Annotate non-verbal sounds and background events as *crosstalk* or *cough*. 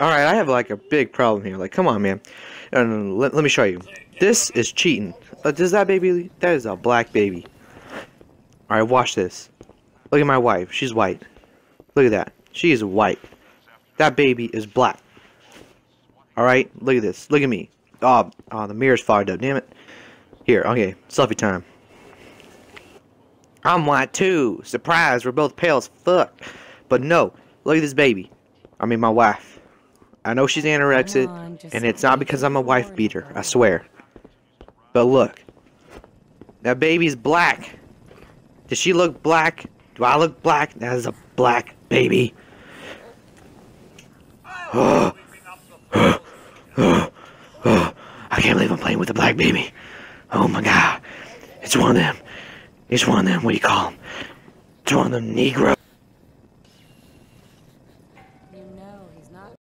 Alright, I have like a big problem here. Like, come on, man. And let, let me show you. This is cheating. Uh, does that baby? That is a black baby. Alright, watch this. Look at my wife. She's white. Look at that. She is white. That baby is black. Alright, look at this. Look at me. Oh, oh, the mirror's fogged up. Damn it. Here, okay. Selfie time. I'm white too. Surprise, we're both pale as fuck. But no, look at this baby. I mean, my wife. I know she's anorexic, and it's not because I'm a wife beater, I swear. But look, that baby's black. Does she look black? Do I look black? That is a black baby. *gasps* I can't believe I'm playing with a black baby. Oh my god. It's one of them. It's one of them, what do you call them? It's one of them Negro.